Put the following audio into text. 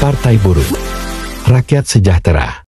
Partai Buruh Rakyat Sejahtera